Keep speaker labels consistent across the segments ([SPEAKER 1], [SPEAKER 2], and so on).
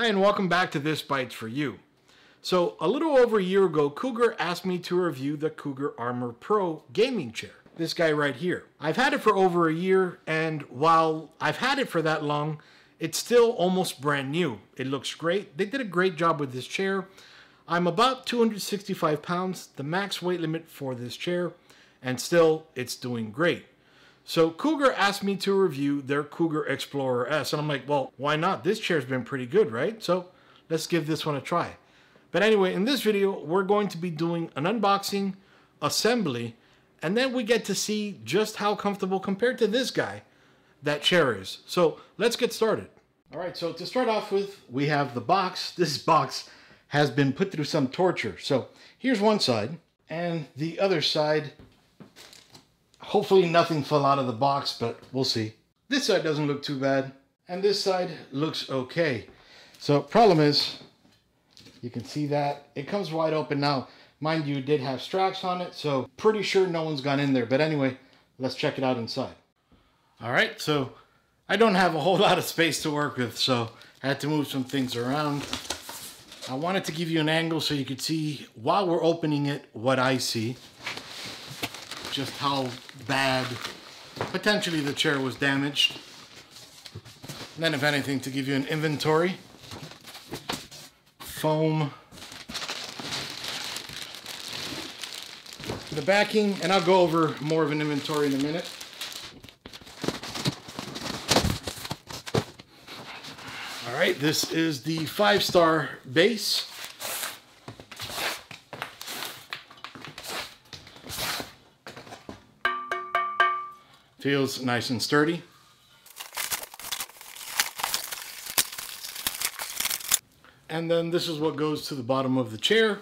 [SPEAKER 1] Hi, and welcome back to This Bytes for You. So, a little over a year ago, Cougar asked me to review the Cougar Armor Pro gaming chair. This guy right here. I've had it for over a year, and while I've had it for that long, it's still almost brand new. It looks great. They did a great job with this chair. I'm about 265 pounds, the max weight limit for this chair, and still it's doing great. So Cougar asked me to review their Cougar Explorer S, and I'm like, well, why not? This chair's been pretty good, right? So let's give this one a try. But anyway, in this video, we're going to be doing an unboxing, assembly, and then we get to see just how comfortable compared to this guy that chair is. So let's get started. All right, so to start off with, we have the box. This box has been put through some torture. So here's one side, and the other side Hopefully nothing fell out of the box, but we'll see. This side doesn't look too bad, and this side looks okay. So problem is, you can see that it comes wide open now. Mind you, did have straps on it, so pretty sure no one's gone in there. But anyway, let's check it out inside. All right, so I don't have a whole lot of space to work with, so I had to move some things around. I wanted to give you an angle so you could see, while we're opening it, what I see just how bad potentially the chair was damaged. And then if anything, to give you an inventory, foam, the backing, and I'll go over more of an inventory in a minute. All right, this is the five-star base. Feels nice and sturdy. And then this is what goes to the bottom of the chair.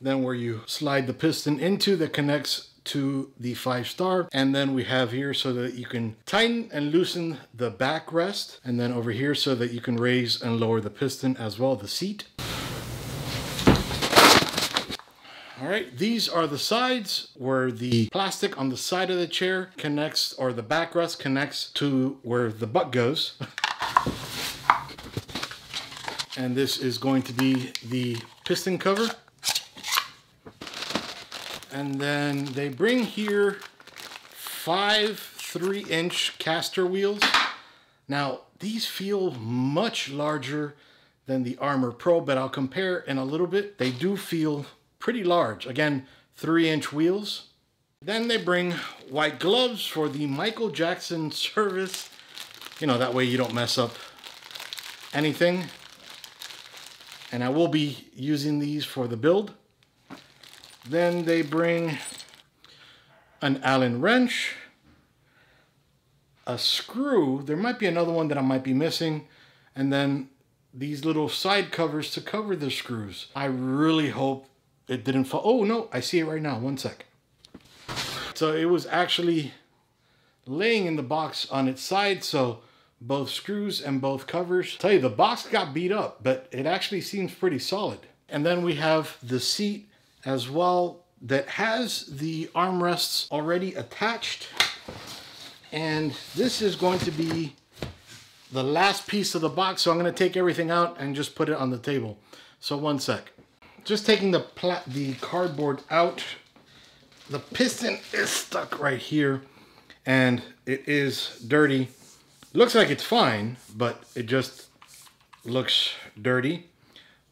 [SPEAKER 1] Then where you slide the piston into that connects to the five star. And then we have here so that you can tighten and loosen the backrest. And then over here so that you can raise and lower the piston as well, the seat. All right, these are the sides where the plastic on the side of the chair connects, or the backrest connects to where the butt goes. and this is going to be the piston cover. And then they bring here five three inch caster wheels. Now, these feel much larger than the Armor Pro, but I'll compare in a little bit. They do feel pretty large. Again, three inch wheels. Then they bring white gloves for the Michael Jackson service. You know, that way you don't mess up anything. And I will be using these for the build. Then they bring an Allen wrench, a screw. There might be another one that I might be missing. And then these little side covers to cover the screws. I really hope it didn't fall. Oh, no, I see it right now. One sec. So it was actually laying in the box on its side. So both screws and both covers. I'll tell you, the box got beat up, but it actually seems pretty solid. And then we have the seat as well that has the armrests already attached. And this is going to be the last piece of the box. So I'm going to take everything out and just put it on the table. So one sec just taking the the cardboard out, the piston is stuck right here and it is dirty. Looks like it's fine, but it just looks dirty.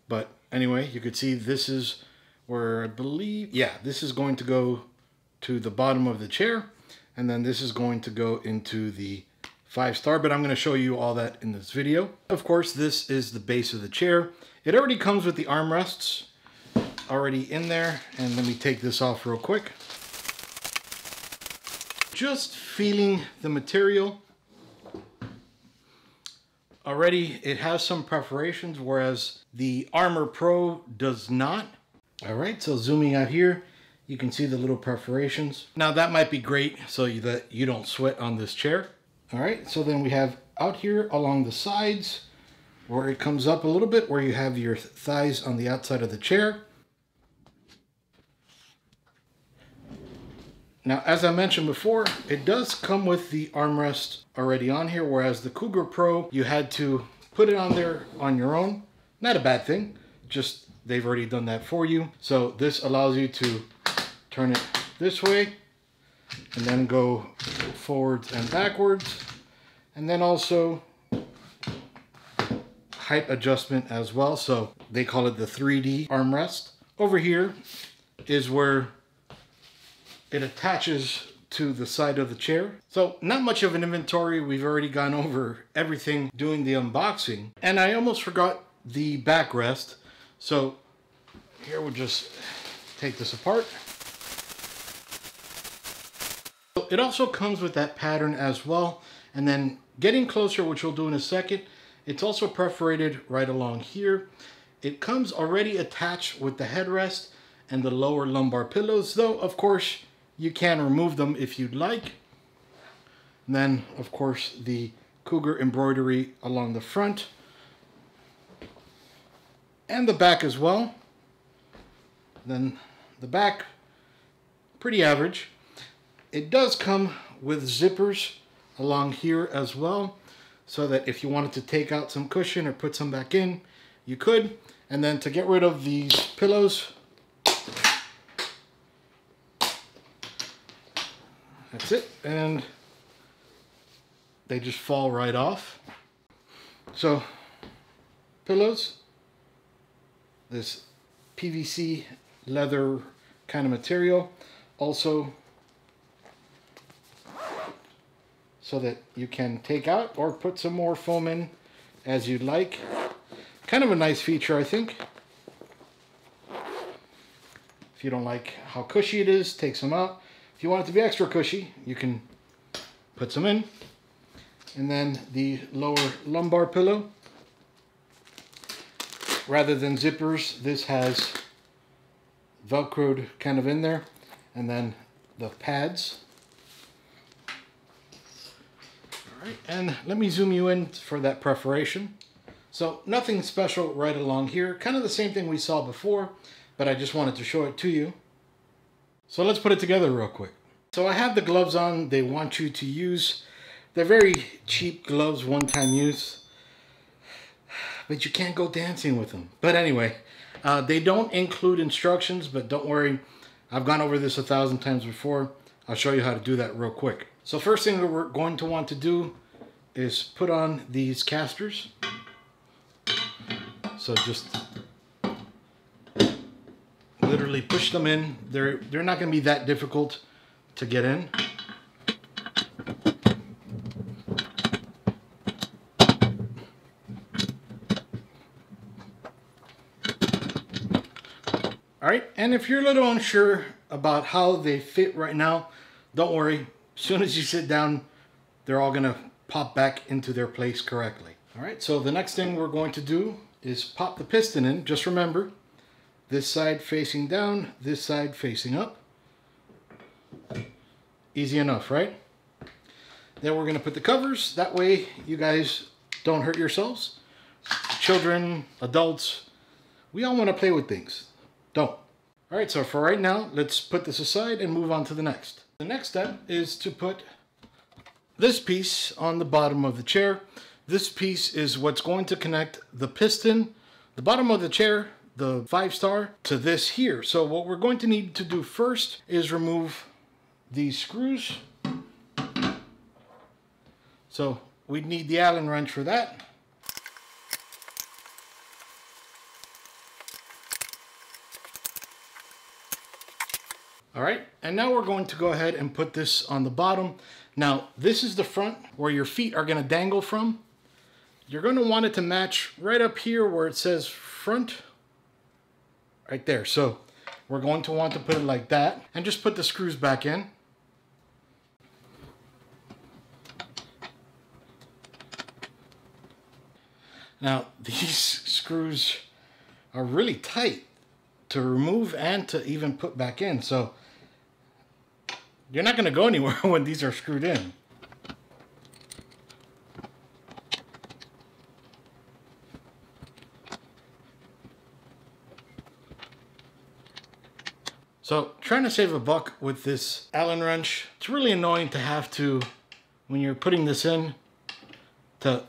[SPEAKER 1] But anyway, you could see this is where I believe, yeah, this is going to go to the bottom of the chair. And then this is going to go into the five star, but I'm gonna show you all that in this video. Of course, this is the base of the chair. It already comes with the armrests already in there. And let me take this off real quick. Just feeling the material. Already it has some perforations, whereas the Armor Pro does not. All right, so zooming out here, you can see the little perforations. Now that might be great so that you don't sweat on this chair. All right, so then we have out here along the sides where it comes up a little bit where you have your thighs on the outside of the chair. Now, as I mentioned before, it does come with the armrest already on here, whereas the Cougar Pro, you had to put it on there on your own. Not a bad thing, just they've already done that for you. So this allows you to turn it this way and then go forwards and backwards. And then also height adjustment as well. So they call it the 3D armrest. Over here is where it attaches to the side of the chair. So not much of an inventory. We've already gone over everything doing the unboxing. And I almost forgot the backrest. So here we'll just take this apart. It also comes with that pattern as well. And then getting closer, which we'll do in a second, it's also perforated right along here. It comes already attached with the headrest and the lower lumbar pillows, though of course you can remove them if you'd like. And then of course the Cougar embroidery along the front and the back as well. Then the back, pretty average. It does come with zippers along here as well so that if you wanted to take out some cushion or put some back in, you could. And then to get rid of these pillows, that's it. And they just fall right off. So, pillows, this PVC leather kind of material. Also so that you can take out or put some more foam in as you'd like. Kind of a nice feature, I think. If you don't like how cushy it is, take some out. If you want it to be extra cushy, you can put some in. And then the lower lumbar pillow. Rather than zippers, this has velcroed kind of in there. And then the pads right, and let me zoom you in for that perforation. So nothing special right along here. Kind of the same thing we saw before, but I just wanted to show it to you. So let's put it together real quick. So I have the gloves on they want you to use. They're very cheap gloves, one-time use. But you can't go dancing with them. But anyway, uh, they don't include instructions, but don't worry. I've gone over this a thousand times before. I'll show you how to do that real quick. So first thing we're going to want to do is put on these casters. So just literally push them in. They're, they're not going to be that difficult to get in. All right, and if you're a little unsure about how they fit right now, don't worry, as soon as you sit down, they're all gonna pop back into their place correctly. All right, so the next thing we're going to do is pop the piston in. Just remember, this side facing down, this side facing up. Easy enough, right? Then we're gonna put the covers. That way you guys don't hurt yourselves. Children, adults, we all wanna play with things. Don't. All right, so for right now, let's put this aside and move on to the next. The next step is to put this piece on the bottom of the chair. This piece is what's going to connect the piston, the bottom of the chair, the five star, to this here. So what we're going to need to do first is remove these screws. So we'd need the Allen wrench for that. All right, and now we're going to go ahead and put this on the bottom. Now, this is the front where your feet are gonna dangle from. You're gonna want it to match right up here where it says front, right there. So we're going to want to put it like that and just put the screws back in. Now, these screws are really tight to remove and to even put back in. So you're not going to go anywhere when these are screwed in. So trying to save a buck with this Allen wrench, it's really annoying to have to, when you're putting this in, to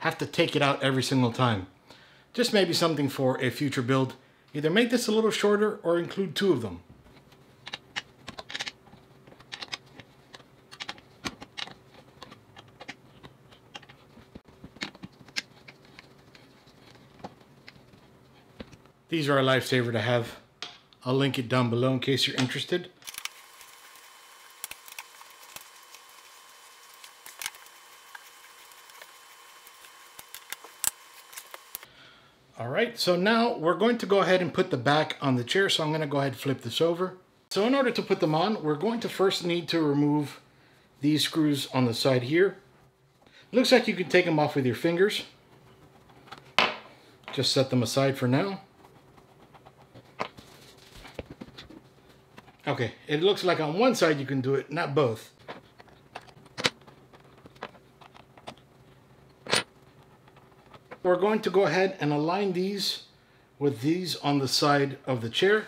[SPEAKER 1] have to take it out every single time. Just maybe something for a future build. Either make this a little shorter or include two of them. These are a lifesaver to have. I'll link it down below in case you're interested. All right, so now we're going to go ahead and put the back on the chair. So I'm gonna go ahead and flip this over. So in order to put them on, we're going to first need to remove these screws on the side here. looks like you can take them off with your fingers. Just set them aside for now. Okay, it looks like on one side you can do it, not both. We're going to go ahead and align these with these on the side of the chair.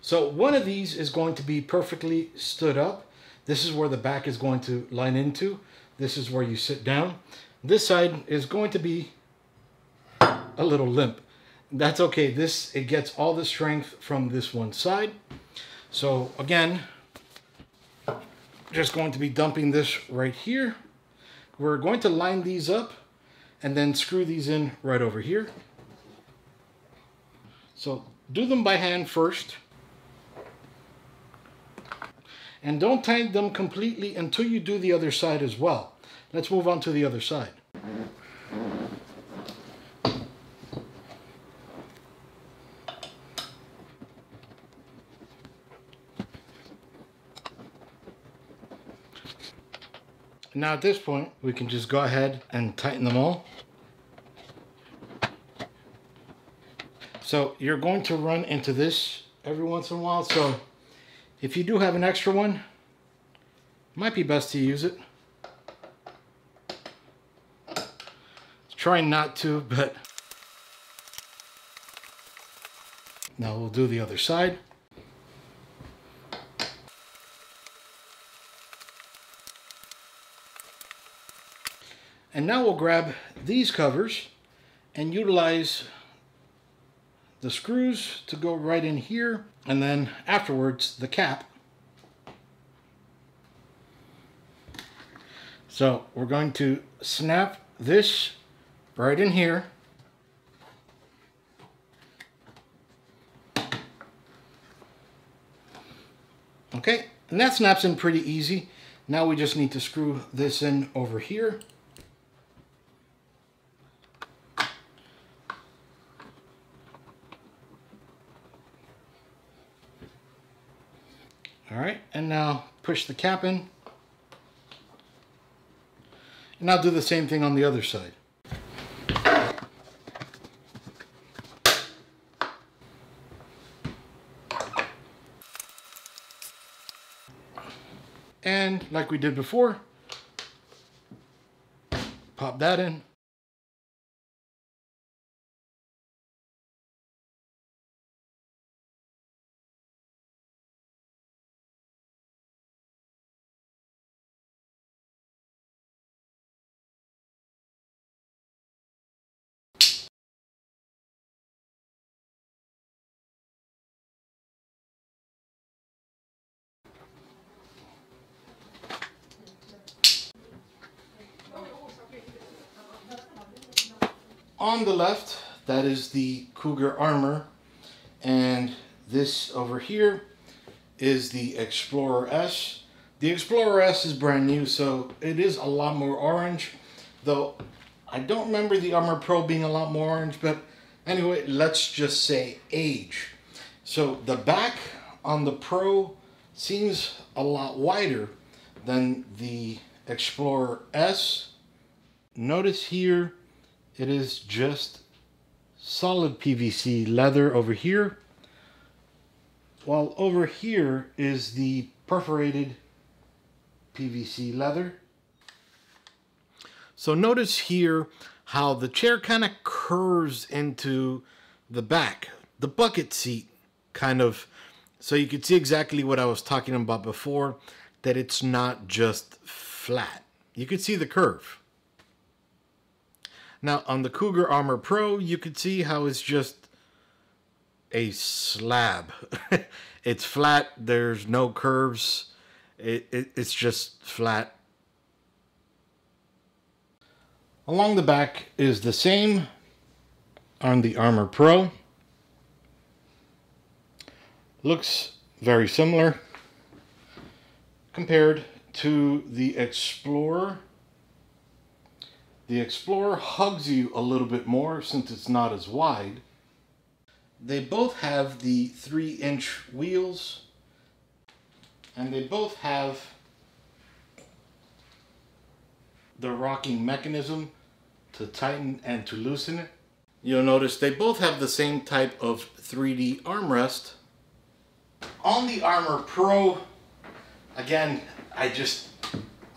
[SPEAKER 1] So one of these is going to be perfectly stood up. This is where the back is going to line into. This is where you sit down. This side is going to be a little limp. That's okay. This It gets all the strength from this one side. So again, just going to be dumping this right here. We're going to line these up and then screw these in right over here. So do them by hand first. And don't tighten them completely until you do the other side as well. Let's move on to the other side. Now at this point, we can just go ahead and tighten them all. So you're going to run into this every once in a while. So if you do have an extra one, might be best to use it. Trying not to, but now we'll do the other side. And now we'll grab these covers and utilize the screws to go right in here and then afterwards the cap. So we're going to snap this right in here. Okay, and that snaps in pretty easy. Now we just need to screw this in over here. All right, and now push the cap in. And I'll do the same thing on the other side. And like we did before, pop that in. On the left, that is the Cougar Armor. And this over here is the Explorer S. The Explorer S is brand new, so it is a lot more orange. Though I don't remember the Armor Pro being a lot more orange, but anyway, let's just say age. So the back on the Pro seems a lot wider than the Explorer S. Notice here it is just solid PVC leather over here. While over here is the perforated PVC leather. So notice here how the chair kind of curves into the back. The bucket seat kind of, so you can see exactly what I was talking about before, that it's not just flat. You can see the curve. Now on the Cougar Armor Pro, you can see how it's just a slab. it's flat. There's no curves. It, it, it's just flat. Along the back is the same on the Armor Pro. Looks very similar compared to the Explorer. The Explorer hugs you a little bit more since it's not as wide. They both have the 3 inch wheels and they both have the rocking mechanism to tighten and to loosen it. You'll notice they both have the same type of 3D armrest. On the Armor Pro, again, I just,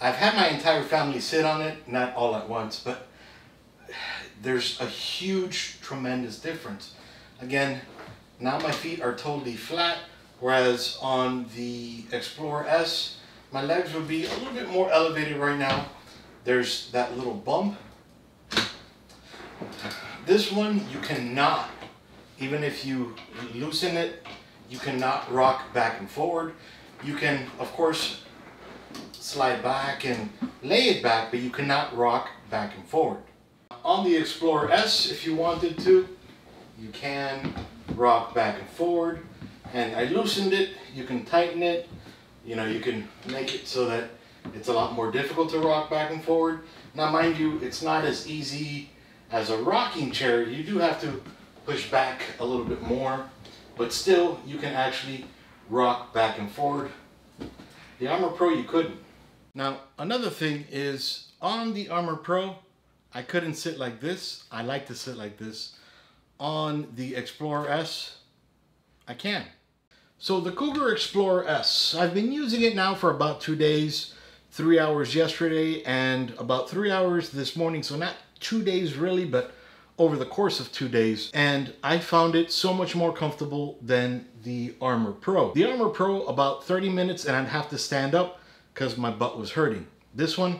[SPEAKER 1] I've had my entire family sit on it, not all at once, but there's a huge, tremendous difference. Again, now my feet are totally flat, whereas on the Explorer S, my legs would be a little bit more elevated right now. There's that little bump. This one, you cannot, even if you loosen it, you cannot rock back and forward. You can, of course, slide back and lay it back, but you cannot rock back and forward. On the Explorer S, if you wanted to, you can rock back and forward. And I loosened it, you can tighten it, you know, you can make it so that it's a lot more difficult to rock back and forward. Now mind you, it's not as easy as a rocking chair. You do have to push back a little bit more, but still you can actually rock back and forward. The Armor Pro you couldn't. Now another thing is on the Armor Pro, I couldn't sit like this. I like to sit like this on the Explorer S, I can. So the Cougar Explorer S, I've been using it now for about two days, three hours yesterday and about three hours this morning. So not two days really, but over the course of two days. And I found it so much more comfortable than the Armor Pro. The Armor Pro, about 30 minutes and I'd have to stand up because my butt was hurting. This one,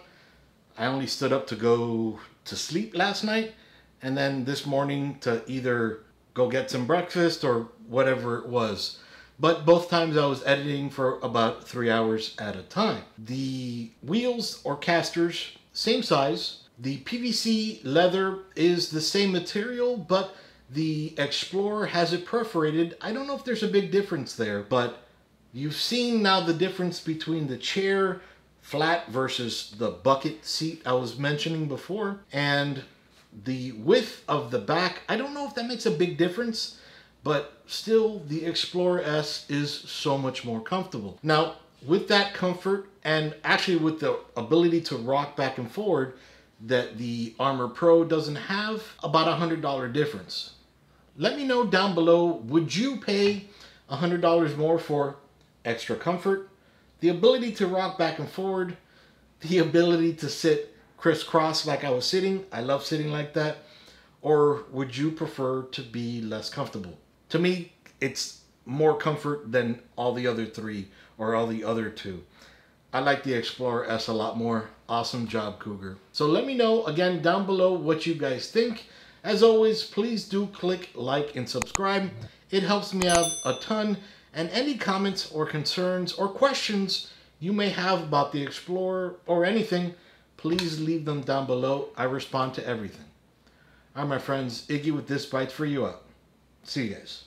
[SPEAKER 1] I only stood up to go to sleep last night and then this morning to either go get some breakfast or whatever it was. But both times I was editing for about three hours at a time. The wheels or casters, same size. The PVC leather is the same material, but the Explorer has it perforated. I don't know if there's a big difference there, but you've seen now the difference between the chair flat versus the bucket seat I was mentioning before. And the width of the back, I don't know if that makes a big difference, but still the Explorer S is so much more comfortable. Now, with that comfort and actually with the ability to rock back and forward that the Armor Pro doesn't have, about a $100 difference. Let me know down below, would you pay a $100 more for extra comfort, the ability to rock back and forward, the ability to sit crisscross like I was sitting. I love sitting like that. Or would you prefer to be less comfortable? To me, it's more comfort than all the other three or all the other two. I like the Explorer S a lot more. Awesome job, Cougar. So let me know again down below what you guys think. As always, please do click like and subscribe. It helps me out a ton. And any comments or concerns or questions you may have about the Explorer or anything, please leave them down below. I respond to everything. All right, my friends, Iggy with This bite for you up. See you guys.